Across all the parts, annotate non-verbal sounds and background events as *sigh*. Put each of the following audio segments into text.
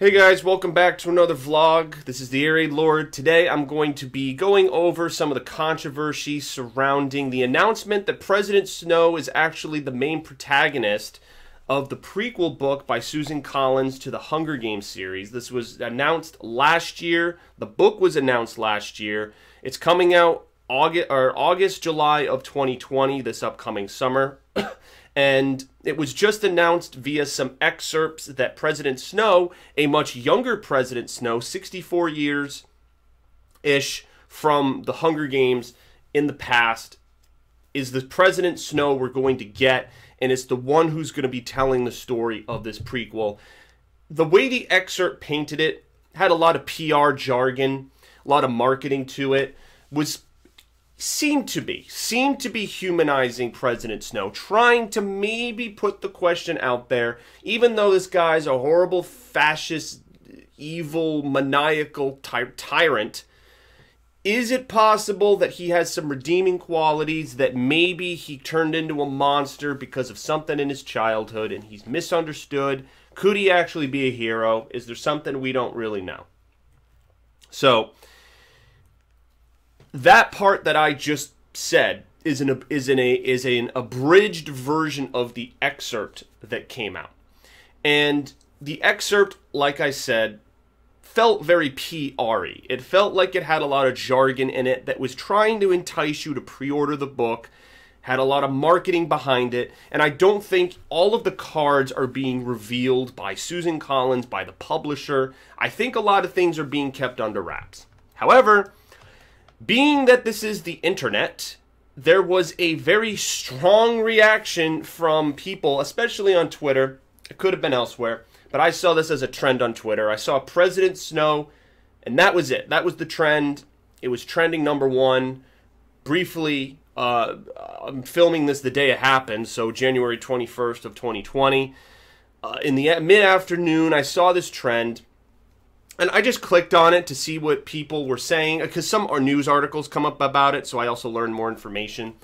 Hey guys, welcome back to another vlog. This is the Air Raid Lord. Today I'm going to be going over some of the controversy surrounding the announcement that President Snow is actually the main protagonist of the prequel book by Susan Collins to the Hunger Games series. This was announced last year. The book was announced last year. It's coming out August or August, July of 2020, this upcoming summer. *clears throat* And it was just announced via some excerpts that President Snow, a much younger President Snow, 64 years ish from the Hunger Games in the past, is the President Snow we're going to get. And it's the one who's going to be telling the story of this prequel. The way the excerpt painted it had a lot of PR jargon, a lot of marketing to it, was seemed to be seem to be humanizing President Snow, trying to maybe put the question out there, even though this guy's a horrible fascist, evil, maniacal ty- tyrant. Is it possible that he has some redeeming qualities that maybe he turned into a monster because of something in his childhood and he's misunderstood? Could he actually be a hero? Is there something we don't really know? So, that part that I just said is an is in a is an abridged version of the excerpt that came out. And the excerpt, like I said, felt very PR-y. It felt like it had a lot of jargon in it that was trying to entice you to pre-order the book, had a lot of marketing behind it, and I don't think all of the cards are being revealed by Susan Collins, by the publisher. I think a lot of things are being kept under wraps. However, being that this is the internet, there was a very strong reaction from people, especially on Twitter. It could have been elsewhere, but I saw this as a trend on Twitter. I saw President Snow, and that was it. That was the trend. It was trending number one. Briefly, uh, I'm filming this the day it happened, so January 21st of 2020. Uh, in the mid afternoon, I saw this trend and I just clicked on it to see what people were saying because some news articles come up about it. So I also learned more information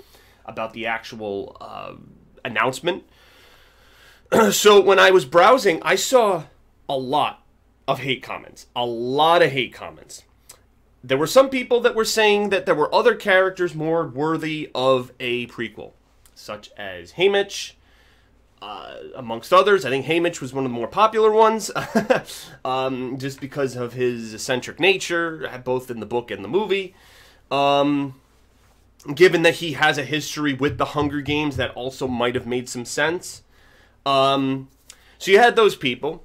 about the actual uh, announcement. *clears throat* so when I was browsing, I saw a lot of hate comments, a lot of hate comments. There were some people that were saying that there were other characters more worthy of a prequel, such as Haymitch, uh, amongst others. I think Haymitch was one of the more popular ones, *laughs* um, just because of his eccentric nature, both in the book and the movie. Um, given that he has a history with the Hunger Games, that also might have made some sense. Um, so you had those people,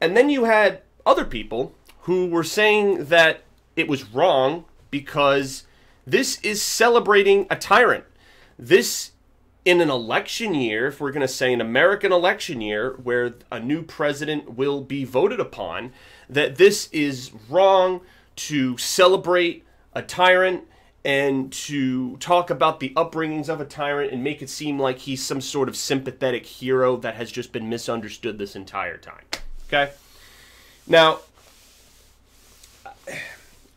and then you had other people who were saying that it was wrong because this is celebrating a tyrant. This in an election year, if we're going to say an American election year where a new president will be voted upon, that this is wrong to celebrate a tyrant and to talk about the upbringings of a tyrant and make it seem like he's some sort of sympathetic hero that has just been misunderstood this entire time. Okay? Now,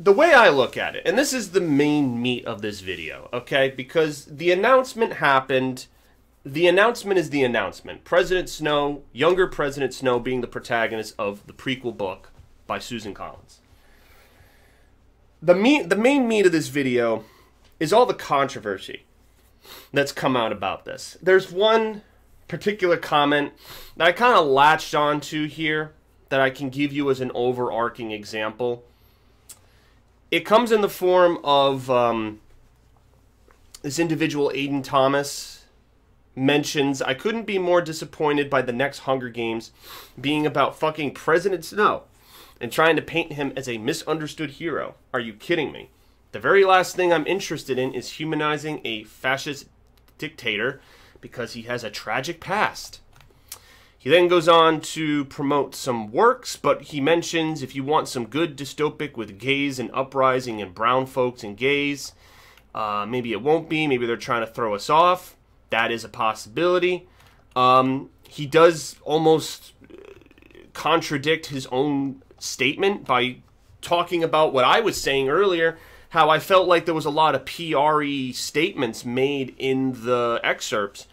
the way I look at it, and this is the main meat of this video, okay? Because the announcement happened. The announcement is the announcement. President Snow, younger President Snow, being the protagonist of the prequel book by Susan Collins. The meat, the main meat of this video is all the controversy that's come out about this. There's one particular comment that I kind of latched onto here that I can give you as an overarching example it comes in the form of um, this individual, Aiden Thomas, mentions I couldn't be more disappointed by the next Hunger Games being about fucking President Snow and trying to paint him as a misunderstood hero. Are you kidding me? The very last thing I'm interested in is humanizing a fascist dictator because he has a tragic past. He then goes on to promote some works, but he mentions if you want some good dystopic with gays and uprising and brown folks and gays, uh, maybe it won't be. Maybe they're trying to throw us off. That is a possibility. Um, he does almost contradict his own statement by talking about what I was saying earlier, how I felt like there was a lot of PRE statements made in the excerpts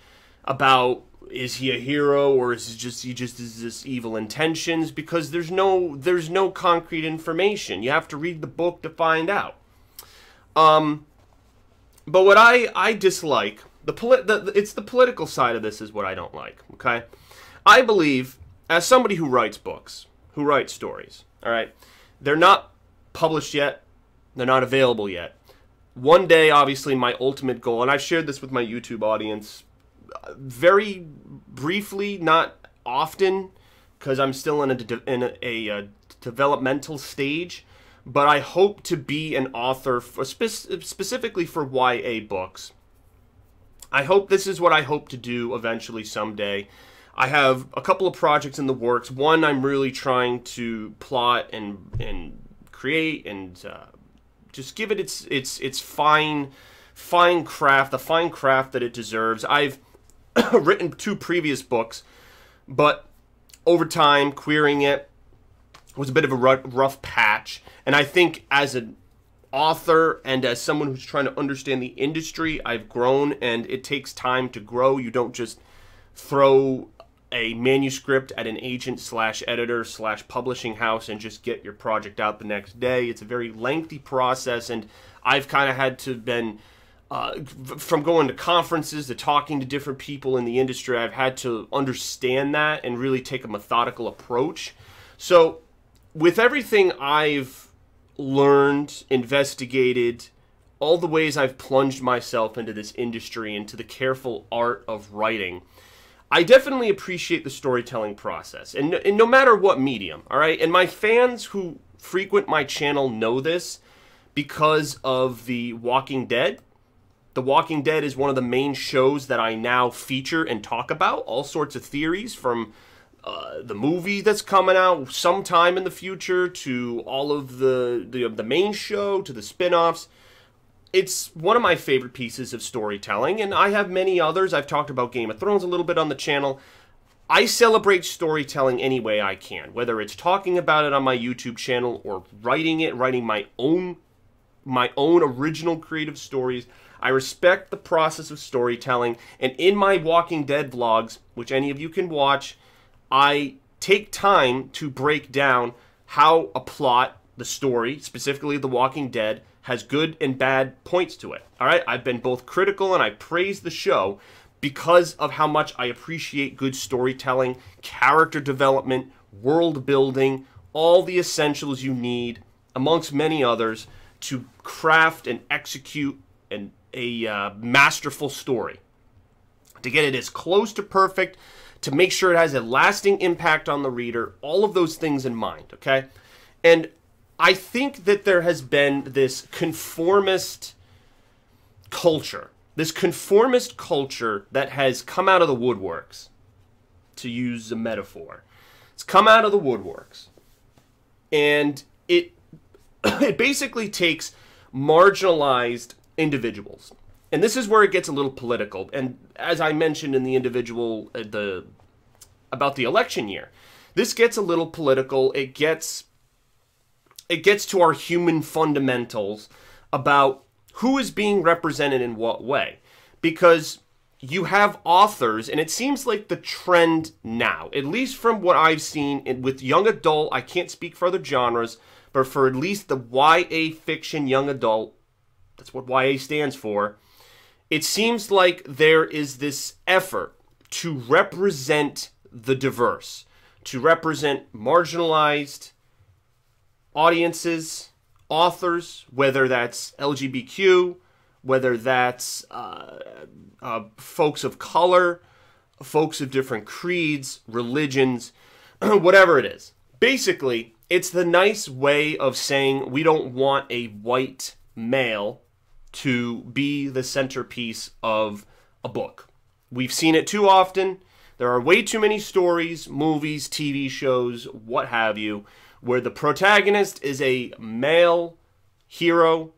about is he a hero or is he just he just is this evil intentions? Because there's no there's no concrete information. You have to read the book to find out. Um but what i i dislike the, polit- the it's the political side of this is what i don't like okay? I believe as somebody who writes books who writes stories all right they're not published yet they're not available yet. One day obviously my ultimate goal and i've shared this with my youtube audience very briefly, not often, because I'm still in a, de- in a, a, a, developmental stage. But I hope to be an author for spe- specifically for YA books. I hope this is what I hope to do eventually someday. I have a couple of projects in the works. One I'm really trying to plot and and create and uh, just give it its its its fine fine craft, the fine craft that it deserves. I've *coughs* written two previous books, but over time, querying it was a bit of a rough patch. And I think as an author and as someone who's trying to understand the industry, I've grown and it takes time to grow. You don't just throw a manuscript at an agent slash editor slash publishing house and just get your project out the next day. It's a very lengthy process and I've kind of had to been uh, from going to conferences to talking to different people in the industry, I've had to understand that and really take a methodical approach. So, with everything I've learned, investigated, all the ways I've plunged myself into this industry, into the careful art of writing, I definitely appreciate the storytelling process. And, and no matter what medium, all right? And my fans who frequent my channel know this because of The Walking Dead the Walking Dead is one of the main shows that I now feature and talk about. All sorts of theories from uh, the movie that's coming out sometime in the future to all of the, the the main show to the spin-offs. It's one of my favorite pieces of storytelling, and I have many others. I've talked about Game of Thrones a little bit on the channel. I celebrate storytelling any way I can, whether it's talking about it on my YouTube channel or writing it, writing my own my own original creative stories. I respect the process of storytelling, and in my Walking Dead vlogs, which any of you can watch, I take time to break down how a plot, the story, specifically The Walking Dead, has good and bad points to it. All right, I've been both critical and I praise the show because of how much I appreciate good storytelling, character development, world building, all the essentials you need, amongst many others, to craft and execute and a uh, masterful story, to get it as close to perfect, to make sure it has a lasting impact on the reader, all of those things in mind, okay? And I think that there has been this conformist culture, this conformist culture that has come out of the woodworks, to use a metaphor. It's come out of the woodworks. And it *coughs* it basically takes marginalized individuals. And this is where it gets a little political. And as I mentioned in the individual uh, the about the election year, this gets a little political. It gets it gets to our human fundamentals about who is being represented in what way. Because you have authors, and it seems like the trend now, at least from what I've seen with young adult, I can't speak for other genres, but for at least the YA fiction young adult, that's what YA stands for. It seems like there is this effort to represent the diverse, to represent marginalized audiences, authors, whether that's LGBTQ, whether that's uh, uh, folks of color, folks of different creeds, religions, *clears throat* whatever it is. Basically, it's the nice way of saying we don't want a white male to be the centerpiece of a book. We've seen it too often. There are way too many stories, movies, TV shows, what have you, where the protagonist is a male hero,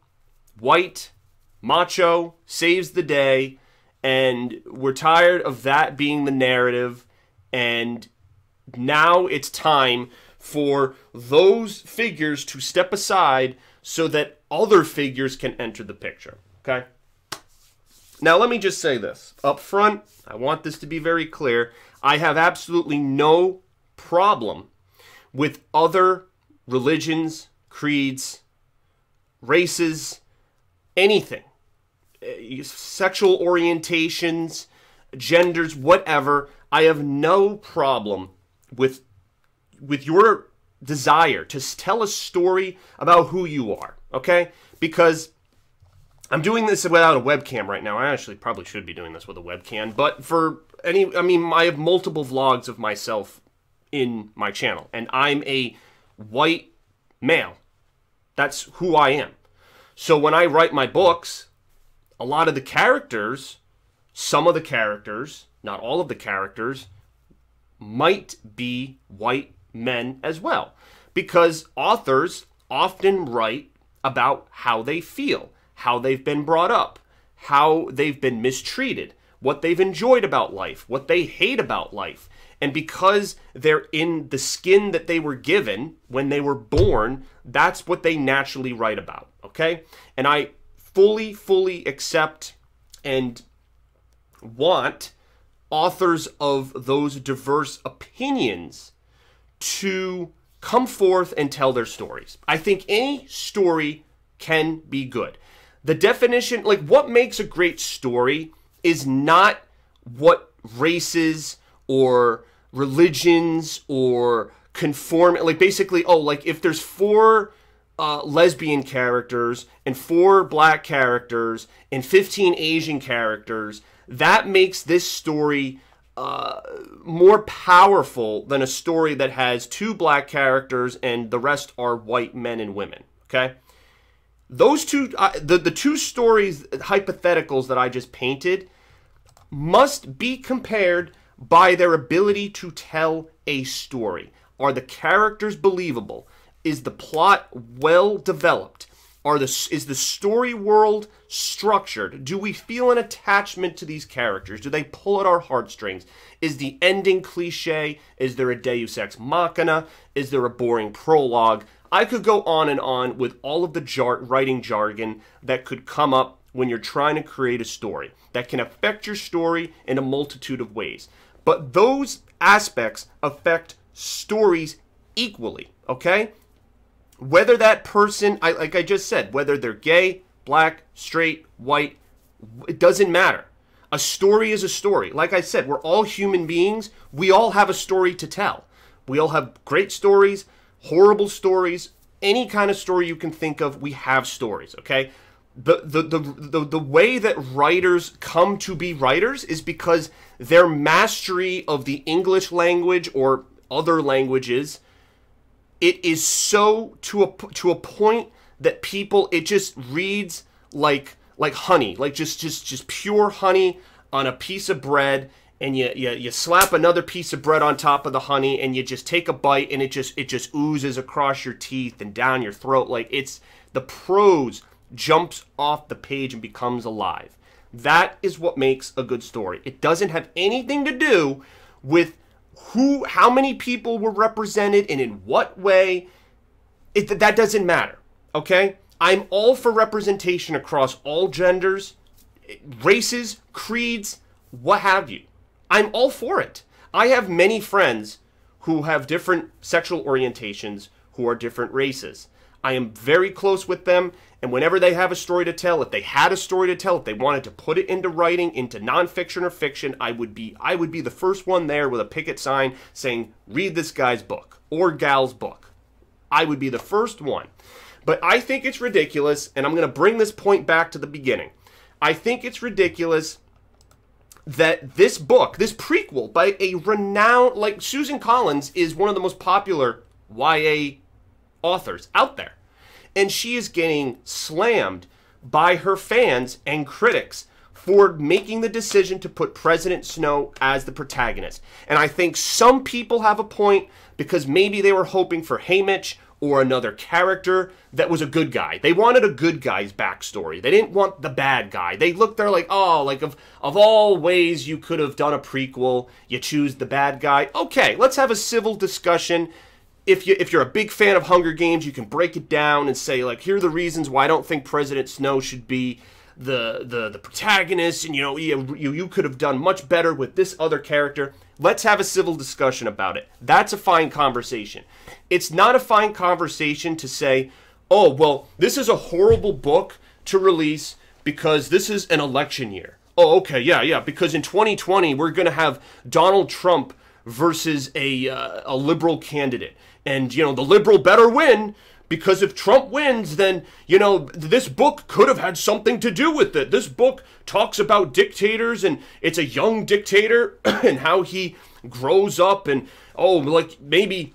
white, macho, saves the day, and we're tired of that being the narrative, and now it's time for those figures to step aside so that other figures can enter the picture. Okay? Now, let me just say this up front. I want this to be very clear. I have absolutely no problem with other religions, creeds, races, anything, uh, sexual orientations, genders, whatever. I have no problem with with your desire to tell a story about who you are, okay? Because I'm doing this without a webcam right now. I actually probably should be doing this with a webcam, but for any I mean, I have multiple vlogs of myself in my channel and I'm a white male. That's who I am. So when I write my books, a lot of the characters, some of the characters, not all of the characters, might be white men as well. Because authors often write about how they feel, how they've been brought up, how they've been mistreated, what they've enjoyed about life, what they hate about life. And because they're in the skin that they were given when they were born, that's what they naturally write about. Okay? And I fully, fully accept and want authors of those diverse opinions to come forth and tell their stories. I think any story can be good. The definition, like what makes a great story, is not what races or religions or conform like basically oh like if there's four uh, lesbian characters and four black characters and 15 asian characters that makes this story uh, more powerful than a story that has two black characters and the rest are white men and women okay those two uh, the, the two stories hypotheticals that i just painted must be compared by their ability to tell a story. Are the characters believable? Is the plot well developed? Are the is the story world structured? Do we feel an attachment to these characters? Do they pull at our heartstrings? Is the ending cliche? Is there a Deus ex machina? Is there a boring prologue? I could go on and on with all of the jar- writing jargon that could come up when you're trying to create a story that can affect your story in a multitude of ways. But those aspects affect stories equally, okay? Whether that person, I, like I just said, whether they're gay, black, straight, white, it doesn't matter. A story is a story. Like I said, we're all human beings. We all have a story to tell. We all have great stories, horrible stories, any kind of story you can think of, we have stories, okay? the, the, the, the, the way that writers come to be writers is because their mastery of the English language or other languages, it is so to a, to a point that people, it just reads like, like honey, like just, just, just pure honey on a piece of bread and you, you you slap another piece of bread on top of the honey and you just take a bite and it just it just oozes across your teeth and down your throat like it's the prose jumps off the page and becomes alive. That is what makes a good story. It doesn't have anything to do with who how many people were represented and in what way. It that doesn't matter. Okay? I'm all for representation across all genders, races, creeds, what have you. I'm all for it. I have many friends who have different sexual orientations who are different races. I am very close with them, and whenever they have a story to tell, if they had a story to tell, if they wanted to put it into writing, into nonfiction or fiction, I would be I would be the first one there with a picket sign saying, "Read this guy's book or gal's book." I would be the first one. But I think it's ridiculous, and I'm going to bring this point back to the beginning. I think it's ridiculous that this book, this prequel by a renowned like Susan Collins is one of the most popular YA authors out there. And she is getting slammed by her fans and critics for making the decision to put President Snow as the protagonist. And I think some people have a point because maybe they were hoping for Haymitch or another character that was a good guy. They wanted a good guy's backstory. They didn't want the bad guy. They looked there like, oh, like of of all ways you could have done a prequel, you choose the bad guy. Okay, let's have a civil discussion if you if you're a big fan of Hunger Games, you can break it down and say like here are the reasons why I don't think President Snow should be the the the protagonist, and you know you you could have done much better with this other character. Let's have a civil discussion about it. That's a fine conversation. It's not a fine conversation to say, oh well, this is a horrible book to release because this is an election year. Oh, okay, yeah, yeah, because in 2020 we're going to have Donald Trump versus a uh, a liberal candidate. And you know, the liberal better win because if Trump wins, then, you know, this book could have had something to do with it. This book talks about dictators and it's a young dictator *clears throat* and how he grows up and oh, like maybe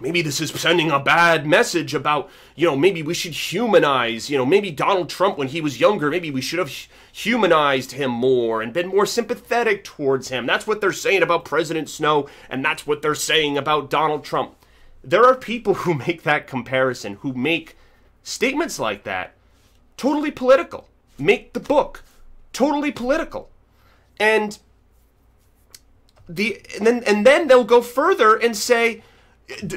maybe this is sending a bad message about, you know, maybe we should humanize, you know, maybe Donald Trump when he was younger, maybe we should have humanized him more and been more sympathetic towards him. That's what they're saying about President Snow, and that's what they're saying about Donald Trump. There are people who *laughs* make that comparison, who make statements like that totally political, make the book totally political. And the and then and then they'll go further and say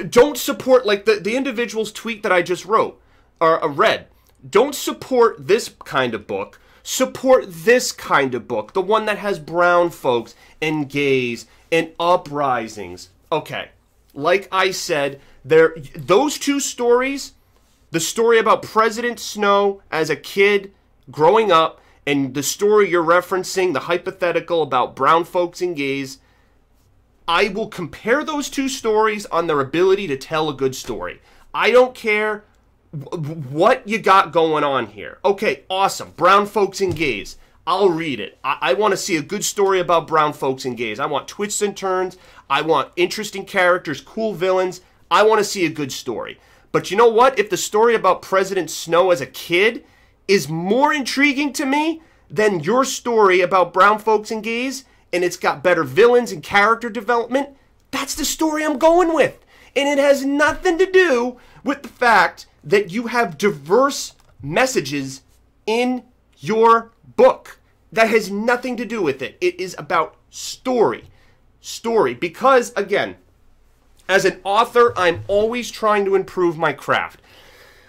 don't support like the, the individual's tweet that I just wrote or uh, read. Don't support this kind of book. Support this kind of book, the one that has brown folks and gays and uprisings. Okay, like I said, there those two stories, the story about President Snow as a kid growing up and the story you're referencing, the hypothetical about brown folks and gays, I will compare those two stories on their ability to tell a good story. I don't care what you got going on here. Okay, awesome. Brown folks and gays. I'll read it. I, I want to see a good story about brown folks and gays. I want twists and turns. I want interesting characters, cool villains. I want to see a good story. But you know what? If the story about President Snow as a kid is more intriguing to me than your story about brown folks and gays, and it's got better villains and character development, that's the story I'm going with. And it has nothing to do with the fact that you have diverse messages in your book. That has nothing to do with it. It is about story. Story. Because, again, as an author, I'm always trying to improve my craft.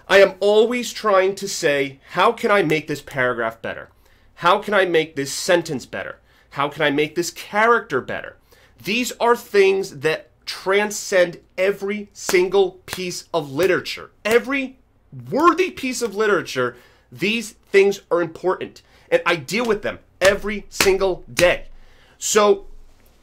I am always trying to say, how can I make this paragraph better? How can I make this sentence better? How can I make this character better? These are things that transcend every single piece of literature. Every worthy piece of literature, these things are important. And I deal with them every single day. So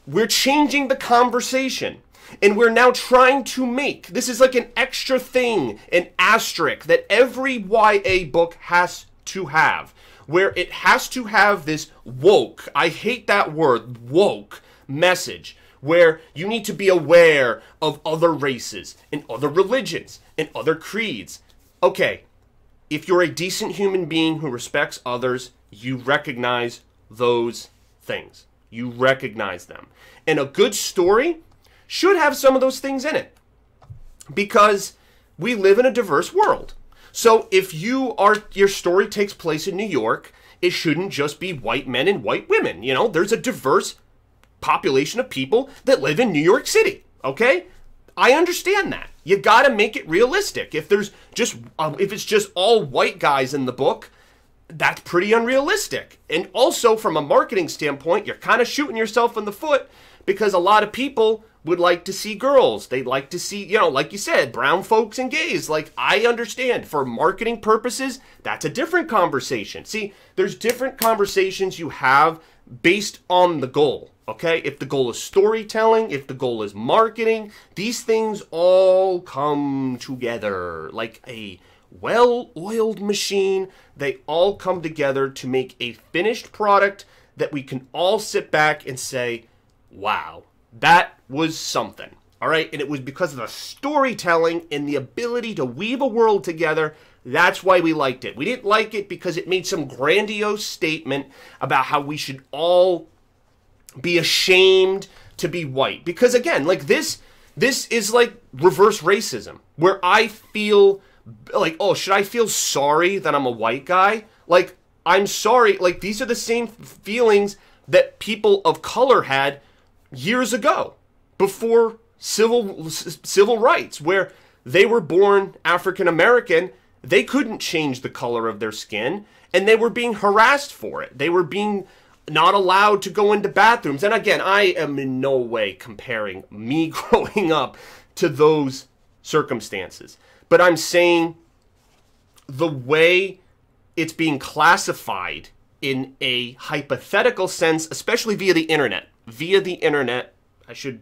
we're changing the conversation. And we're now trying to make this is like an extra thing, an asterisk that every YA book has to have where it has to have this woke, I hate that word, woke message, where you need to be aware of other races and other religions and other creeds. Okay, if you're a decent human being who respects others, you recognize those things. You recognize them. And a good story should have some of those things in it because we live in a diverse world. So if you are your story takes place in New York, it shouldn't just be white men and white women. You know, there's a diverse population of people that live in New York City. Okay? I understand that. You got to make it realistic. If there's just um, if it's just all white guys in the book, that's pretty unrealistic. And also from a marketing standpoint, you're kind of shooting yourself in the foot because a lot of people would like to see girls. They'd like to see, you know, like you said, brown folks and gays. Like, I understand for marketing purposes, that's a different conversation. See, there's different conversations you have based on the goal, okay? If the goal is storytelling, if the goal is marketing, these things all come together like a well oiled machine. They all come together to make a finished product that we can all sit back and say, wow that was something. All right. And it was because of the storytelling and the ability to weave a world together. That's why we liked it. We didn't like it because it made some grandiose statement about how we should all be ashamed to be white. Because again, like this, this is like reverse racism, where I feel like, oh, should I feel sorry that I'm a white guy? Like, I'm sorry. Like, these are the same feelings that people of color had years ago, before civil civil rights, where they were born African American they couldn't change the color of their skin and they were being harassed for it. They were being not allowed to go into bathrooms. And again, I am in no way comparing me *laughs* growing up to those circumstances. But I'm saying the way it's being classified in a hypothetical sense, especially via the internet. Via the internet, I should,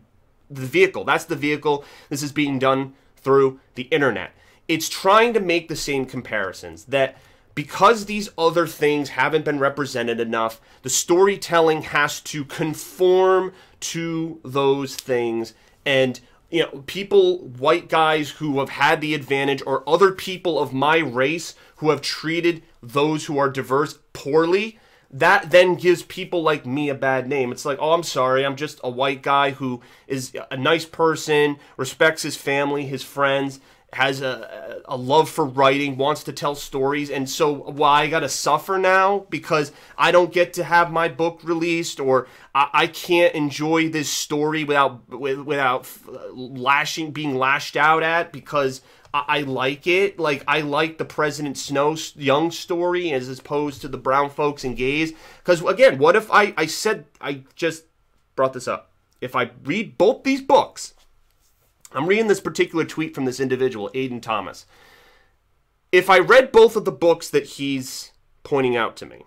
the vehicle, that's the vehicle. This is being done through the internet. It's trying to make the same comparisons that because these other things haven't been represented enough, the storytelling has to conform to those things. And, you know, people, white guys who have had the advantage, or other people of my race who have treated those who are diverse poorly, that then gives people like me a bad name. It's like, oh, I'm sorry, I'm just a white guy who is a nice person, respects his family, his friends, has a, a love for writing, wants to tell stories, and so why I gotta suffer now because I don't get to have my book released, or I, I can't enjoy this story without without lashing being lashed out at because I, I like it. Like I like the President Snow Young story as opposed to the brown folks and gays. Because again, what if I I said I just brought this up? If I read both these books I'm reading this particular tweet from this individual, Aiden Thomas. If I read both of the books that he's pointing out to me,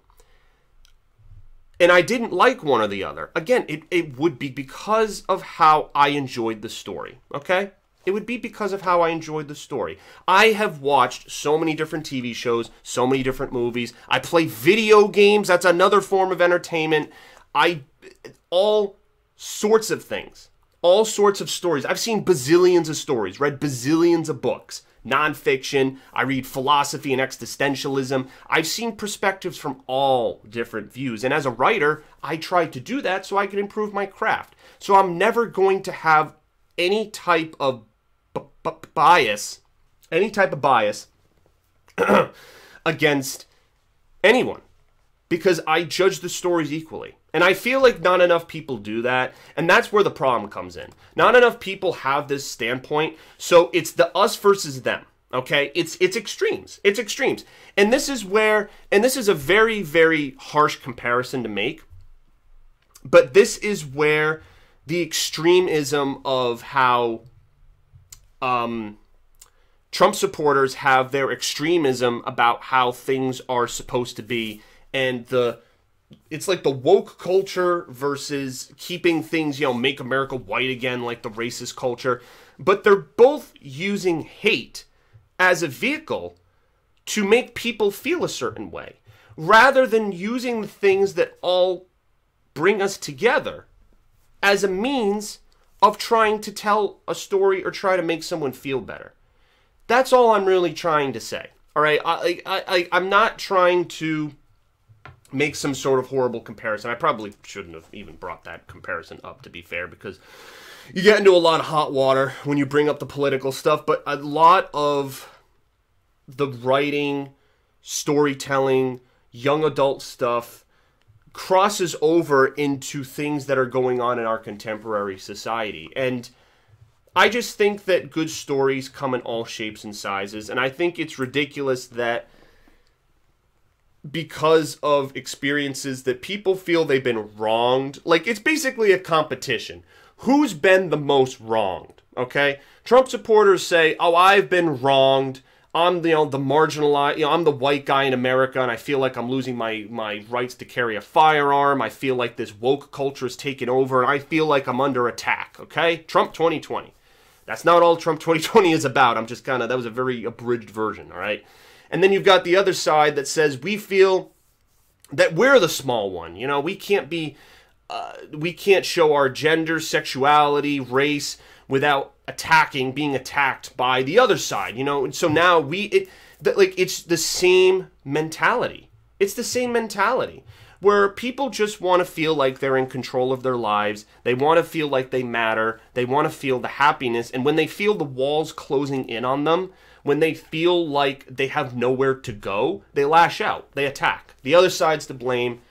and I didn't like one or the other, again, it, it would be because of how I enjoyed the story, okay? It would be because of how I enjoyed the story. I have watched so many different TV shows, so many different movies. I play video games, that's another form of entertainment. I all sorts of things all sorts of stories. I've seen bazillions of stories, read bazillions of books, nonfiction. I read philosophy and existentialism. I've seen perspectives from all different views. And as a writer, I try to do that so I can improve my craft. So I'm never going to have any type of bias, any type of bias *clears throat* against anyone because I judge the stories equally. And I feel like not enough people do that. And that's where the problem comes in. Not enough people have this standpoint. So it's the us versus them. Okay? It's it's extremes. It's extremes. And this is where and this is a very, very harsh comparison to make. But this is where the extremism of how um Trump supporters have their extremism about how things are supposed to be and the it's like the woke culture versus keeping things, you know, make America white again, like the racist culture. But they're both using hate as a vehicle to make people feel a certain way, rather than using the things that all bring us together as a means of trying to tell a story or try to make someone feel better. That's all I'm really trying to say. All right, I, I, I, I'm not trying to make some sort of horrible comparison. I probably shouldn't have even brought that comparison up, to be fair, because you get into a lot of hot water when you bring up the political stuff, but a lot of the writing, storytelling, young adult stuff crosses over into things that are going on in our contemporary society. And I just think that good stories come in all shapes and sizes, and I think it's ridiculous that because of experiences that people feel they've been wronged. Like it's basically a competition. Who's been the most wronged? Okay? Trump supporters say, "Oh, I've been wronged. I'm the you know, the marginalized, you know, I'm the white guy in America and I feel like I'm losing my my rights to carry a firearm. I feel like this woke culture is taking over and I feel like I'm under attack." Okay? Trump 2020. That's not all Trump *laughs* 2020 is about. I'm just kind of that was a very abridged version, all right? And then you've got the other side that says we feel that we're the small one. You know, we can't be, uh, we can't show our gender, sexuality, race without attacking, being attacked by the other side. You know, and so now we, it, like, it's the same mentality. It's the same mentality where people just want to feel like they're in control of their lives. They want to feel like they matter. They want to feel the happiness. And when they feel the walls closing in on them, when they feel like they have nowhere to go, they lash out, they attack. The other side's to blame.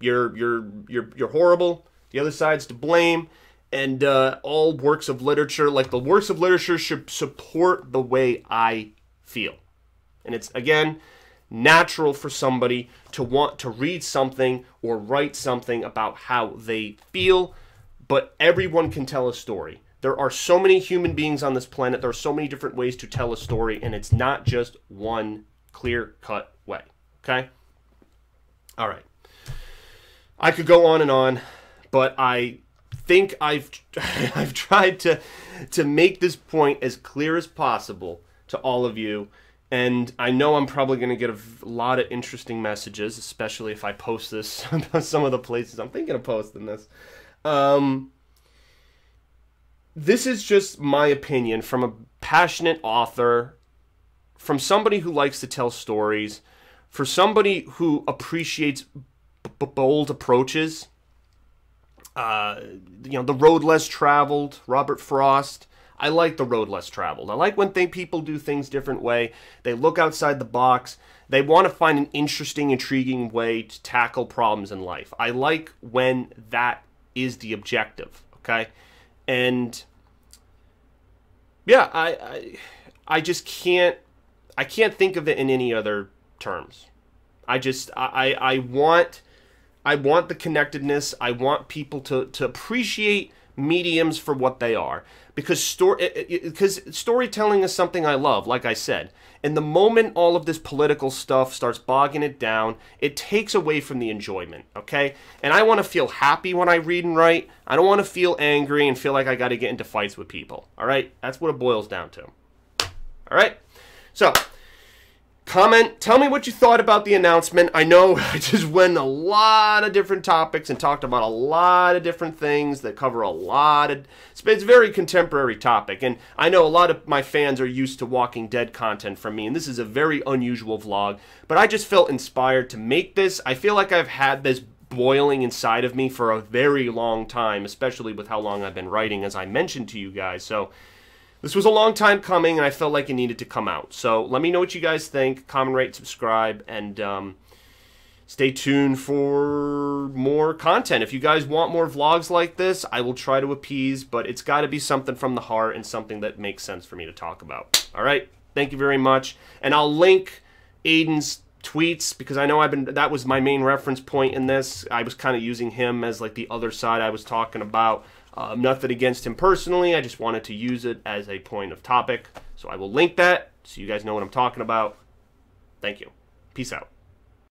You're you're you're you're horrible. The other side's to blame. And uh, all works of literature, like the works of literature, should support the way I feel. And it's, again, natural for somebody to want to read something or write something about how they feel, but everyone can tell a story. There are so many human beings on this planet, there are so many different ways to tell a story, and it's not just one clear cut way. Okay? All right. I could go on and on, but I think I've *laughs* I've tried to to make this point as clear as possible to all of you. And I know I'm probably going to get a lot of interesting messages, especially if I post this *laughs* some of the places I'm thinking of posting this. Um, this is just my opinion from a passionate author, from somebody who likes to tell stories, for somebody who appreciates b- bold approaches. Uh, you know, the road less traveled, Robert Frost. I like the road less traveled. I like when people do things different way. They look outside the box. They want to find an interesting, intriguing way to tackle problems in life. I like when that is the objective. Okay, and yeah, I, I, I just can't, I can't think of it in any other terms. I just, I, I want I want the connectedness. I want people to, to appreciate mediums for what they are because story because storytelling is something I love like I said. And the moment all of this political stuff starts bogging it down it takes away from the enjoyment okay? And I want to feel happy when I read and write. I don't want to feel angry and feel like I got to get into fights with people all right? That's what it boils down to. All right? So comment. Tell me what you thought about the announcement. I know *laughs* i just went a lot of different topics and talked about a lot of different things that cover a lot of it's a very contemporary topic. And i know a lot of my fans are used to walking dead content from me and this is a very unusual vlog but i just felt inspired to make this. I feel like i've had this boiling inside of me for a very long time especially with how long i've been writing as i mentioned to you guys. So this was a long time coming, and I felt like it needed to come out. So let me know what you guys think. Comment, rate, subscribe, and um, stay tuned for more content. If you guys want more vlogs like this, I will try to appease, but it's got to be something from the heart and something that makes sense for me to talk about. All right? Thank you very much. And I'll link Aiden's tweets because I know I've been that was my main reference point in this. I was kind of using him as like the other side I was talking about. Uh, nothing against him personally. I just wanted to use it as a point of topic. So I will link that so you guys know what I'm talking about. Thank you. Peace out.